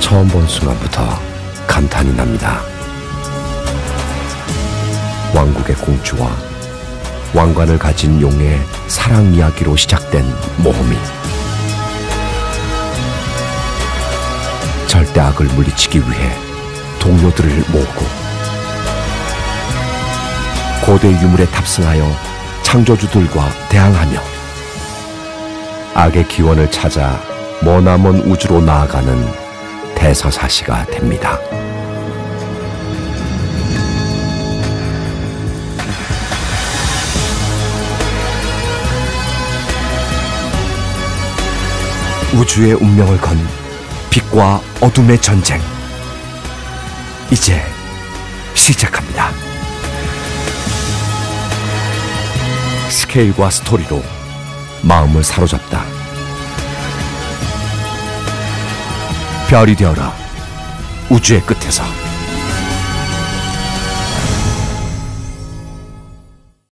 처음 본 순간부터 감탄이 납니다. 왕국의 공주와 왕관을 가진 용의 사랑 이야기로 시작된 모험이 절대 악을 물리치기 위해 동료들을 모으고 고대 유물에 탑승하여 창조주들과 대항하며 악의 기원을 찾아 머나먼 우주로 나아가는 대서사시가 됩니다. 우주의 운명을 건 빛과 어둠의 전쟁. 이제 시작합니다. 스케일과 스토리로 마음을 사로잡다. 별이 되어라. 우주의 끝에서.